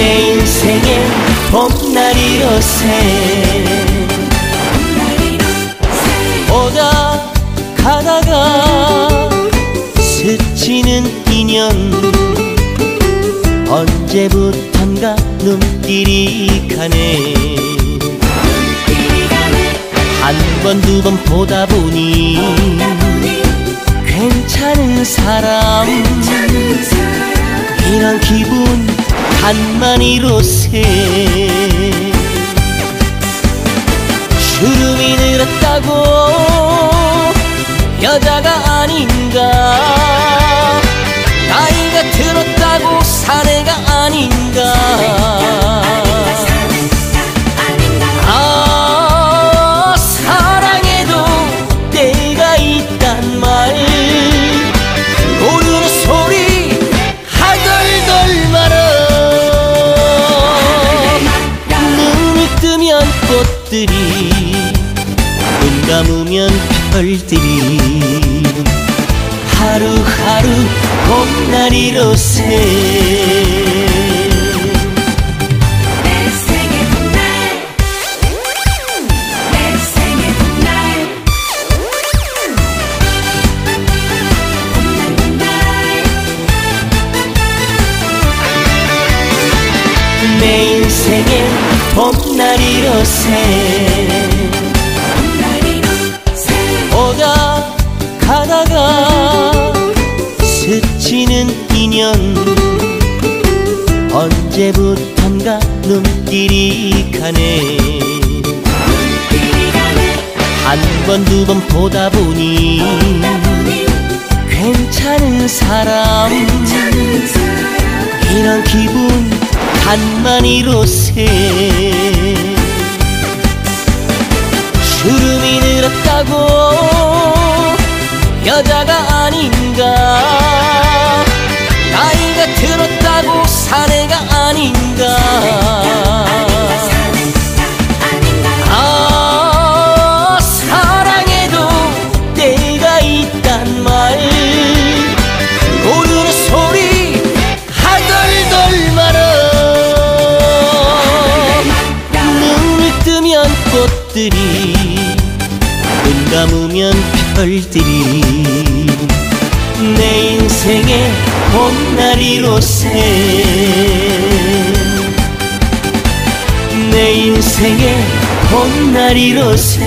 내 인생의 봄날이로새 오다 가다가 스치는 인연. 언제부턴가 눈길이 가네. 한 번 두 번 보다 보니 괜찮은 사람. 이런 기분 간만이로세 주름이 늘었다고 여자가 아닌가. 나이가 들었다고 사내가 아닌가 꽃들이 눈 감으면 별들이 하루하루 봄날이로 새 내 생의 봄날 내 인생의 봄날이로새 오다 가다가 스치는 인연. 언제부턴가 눈길이 가네. 한 번 두 번 보다 보니 괜찮은 사람. 이런 기분 간만이로새 주름이 늘었다고 여자가 아닌가 감으면 별들이 내 인생의 봄날이로새 내 인생의 봄날이로새